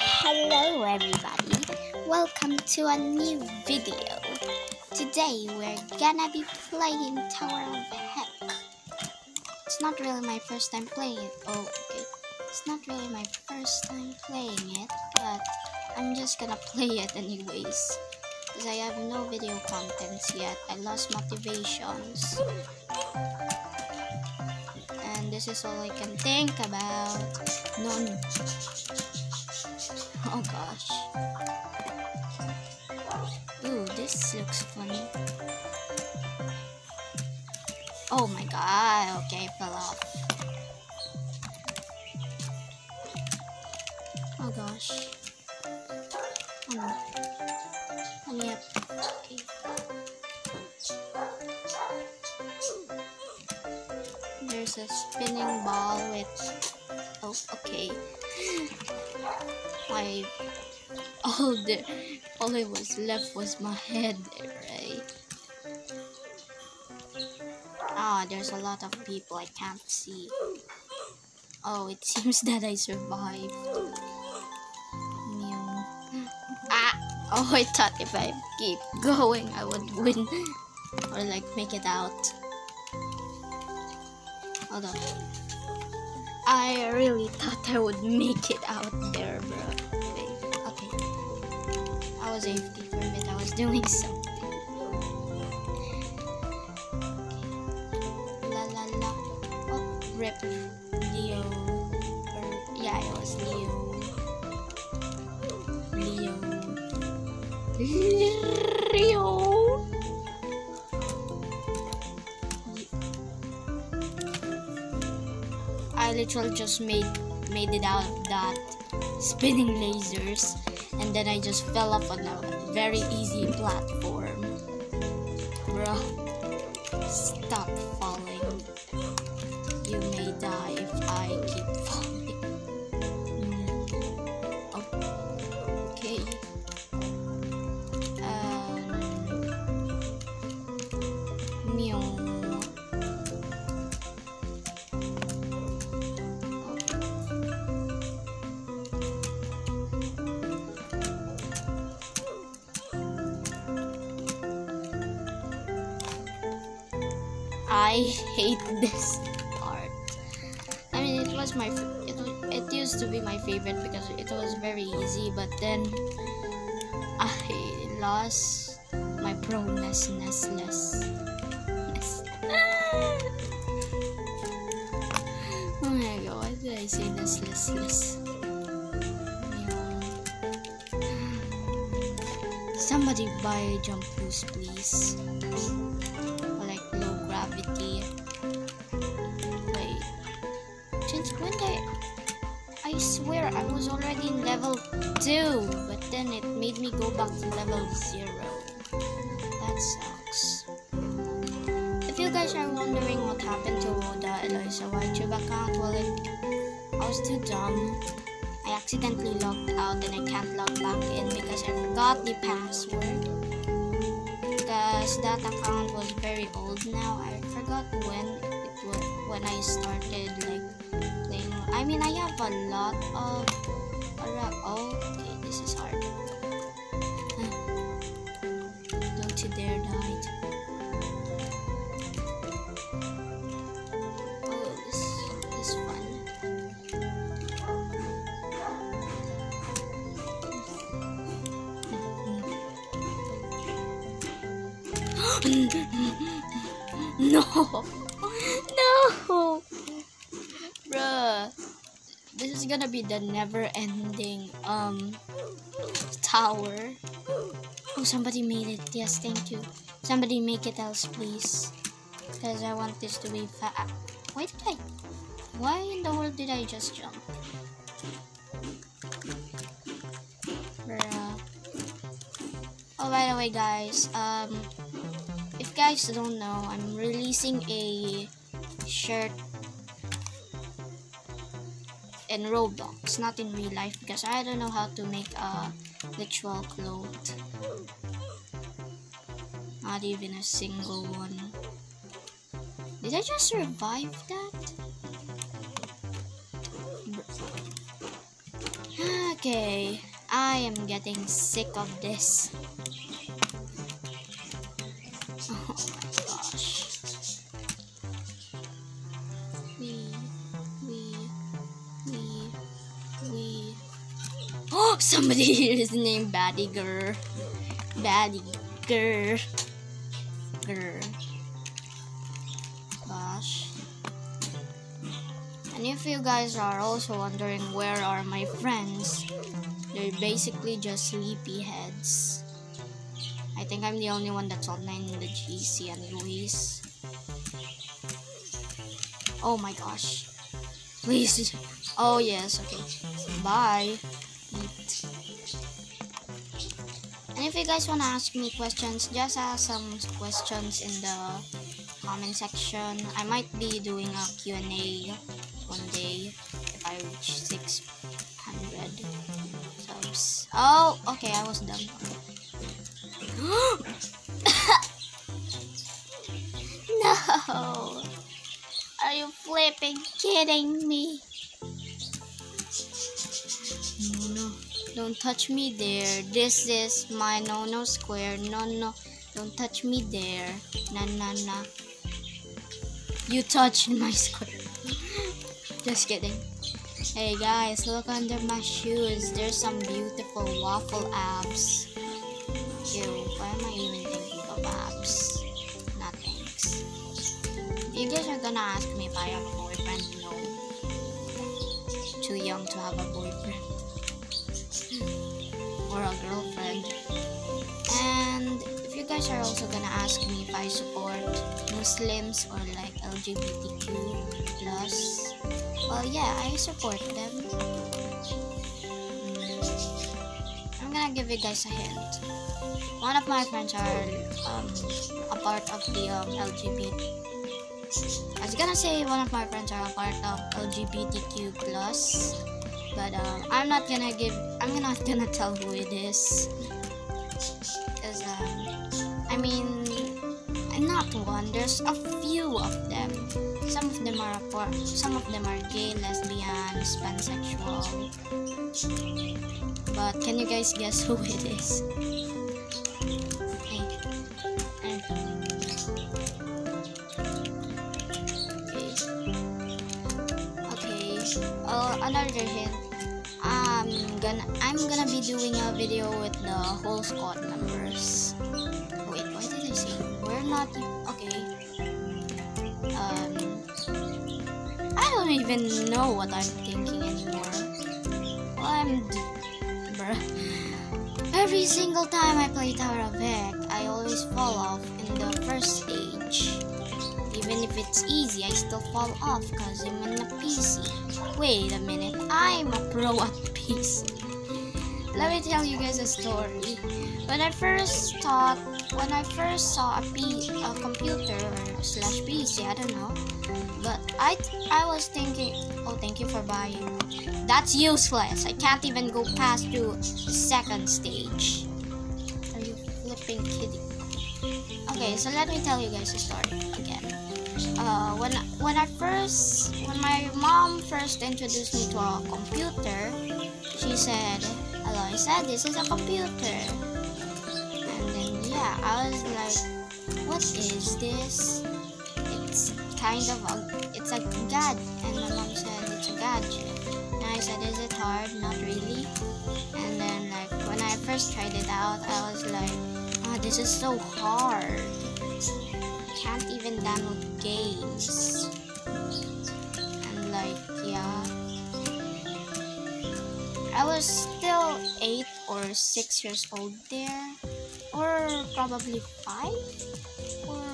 Hello everybody, welcome to a new video. Today we're gonna be playing Tower of Heck. It's not really my first time playing it. Oh, okay. It's not really my first time playing it, but I'm just gonna play it anyways. Because I have no video contents yet. I lost motivations. And this is all I can think about. None. Oh gosh. Ooh, this looks funny. Oh my god, okay, I fell off. Oh gosh. Oh no. Oh yep. Okay. There's a spinning ball with Oh, okay. I all the all I was left was my head there, right? Ah, there's a lot of people I can't see. Oh, it seems that I survived. Meow. Ah! Oh, I thought if I keep going, I would win. or like make it out. Hold on. I really thought I would make it out there, bro. Okay. I was AFK for a bit. I was doing something. La la la. Oh, rip. Leo. Or, yeah, it was. Leo. Leo. I literally just made made it out of that spinning lasers and then I just fell off on a very easy platform. Bruh. Stop I hate this part. I mean, it was my it it used to be my favorite because it was very easy, but then I lost my proness nestless. Yes. oh my god, why did I say nestless? Somebody buy jump boost, please Wait, since when did I swear I was already in level 2, but then it made me go back to level 0. That sucks. If you guys are wondering what happened to the Eloisa YouTube account, well, it, I was too dumb. I accidentally logged out and I can't log back in because I forgot the password because that account was very old now. I forgot when it was when I started like playing. I mean, I have a lot of. Oh, okay, this is hard. Don't you dare die. Oh, this this is fun. No, no, bruh. This is gonna be the never-ending um tower. Oh, somebody made it. Yes, thank you. Somebody make it else, please. Because I want this to be fa- Why did I? Why in the world did I just jump? Bruh. Oh, by the way, guys. Um, guys don't know, I'm releasing a shirt in Roblox, not in real life, because I don't know how to make a literal cloth. Not even a single one. Did I just survive that? Okay, I am getting sick of this. Somebody here is named Girl. Batty Girl. Gosh. And if you guys are also wondering where are my friends, they're basically just sleepyheads. I think I'm the only one that's online in the GC and Luis. Oh my gosh. Please. Oh yes, okay. Bye. And if you guys wanna ask me questions, just ask some questions in the comment section. I might be doing a Q&A one day if I reach 600 subs. Oh, okay, I was dumb. no! Are you flipping kidding me? Don't touch me there. This is my no no square. No, no. Don't touch me there. Na na na. You touched my square. Just kidding. Hey guys, look under my shoes. There's some beautiful waffle abs. Ew, why am I even thinking of abs? Not thanks. You guys are gonna ask me if I have a boyfriend. No. Too young to have a boyfriend. Or a girlfriend. And if you guys are also gonna ask me if I support Muslims or like LGBTQ plus, well yeah, I support them. Mm. I'm gonna give you guys a hint. One of my friends are um, a part of the um, LGBT. I was gonna say one of my friends are a part of LGBTQ plus, but um, I'm not gonna give. I'm not gonna tell who it is, cause um, I mean, not one. There's a few of them. Some of them are part. Some of them are gay, lesbians, pansexual. But can you guys guess who it is? Okay. Okay. Uh, another hint. I'm gonna I'm gonna be doing a video with the whole squad members. Wait, what did I say? We're not okay. Um, I don't even know what I'm thinking anymore. Well, I'm bruh. Every single time I play Tower of Heck, I always fall off in the first stage. Even if it's easy, I still fall off because I'm on a PC. Wait a minute, I'm a pro at Let me tell you guys a story. When I first thought, when I first saw a, P, a computer slash PC, I don't know, but I I was thinking, oh, thank you for buying. That's useless. I can't even go past to the second stage. Are you flipping kidding? Okay, so let me tell you guys a story again. Uh, when when I first when my mom first introduced me to a computer, she said, "Hello," I said, "This is a computer." And then yeah, I was like, "What is this?" It's kind of a it's a gadget, and my mom said it's a gadget. And I said, "Is it hard?" Not really. And then like when I first tried it out, I was like, "Ah, this is so hard." can't even download games. And like, yeah. I was still 8 or 6 years old there. Or probably 5? Or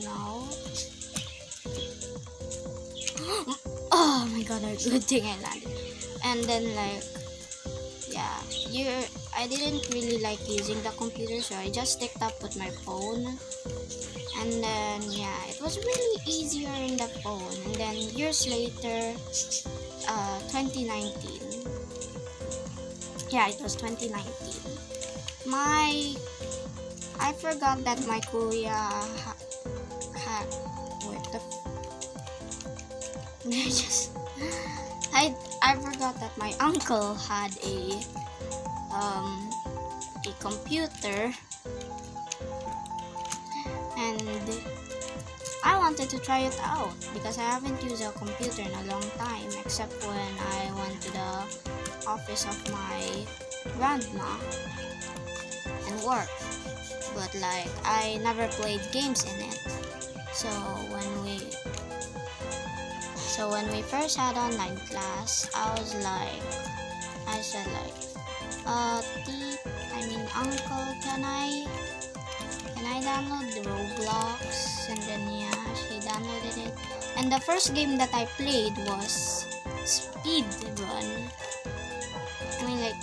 no? oh my god, a good thing I landed. And then like, yeah, you I didn't really like using the computer, so I just sticked up with my phone and then yeah it was really easier in the phone and then years later uh 2019 yeah it was 2019 my i forgot that my kuya ha, ha what the I just I I forgot that my uncle had a um a computer. And I wanted to try it out because I haven't used a computer in a long time except when I went to the office of my grandma and work. But like I never played games in it. So when we so when we first had online class I was like I said like uh I mean uncle can I can I download the Roblox? And then yeah she downloaded it. And the first game that I played was speed run I mean like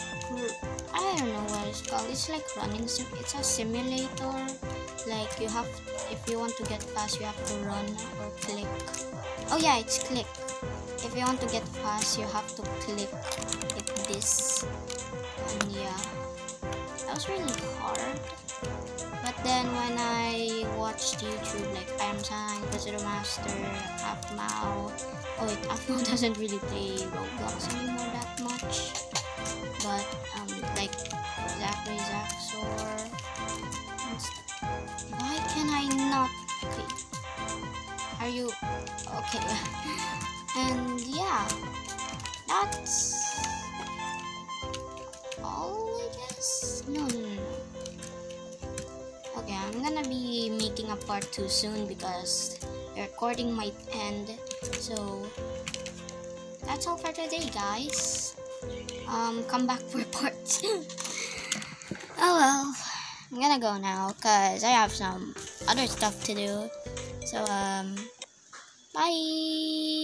I don't know what it's called. It's like running Sim it's a simulator. Like you have if you want to get fast you have to run or click. Oh yeah it's click. If you want to get fast you have to click like this. And yeah. That was really hard. But then when I watched YouTube like I'm Sign, Visitor Master, Aphmau oh wait Aphmau doesn't really play Roblox anymore that much but um like Zachary Zaxor why can I not okay are you okay? And yeah. That's all I guess? No no no okay I'm gonna be making a part 2 soon because the recording might end. So that's all for today guys um come back for part 2 oh well. I'm gonna go now because I have some other stuff to do. So um bye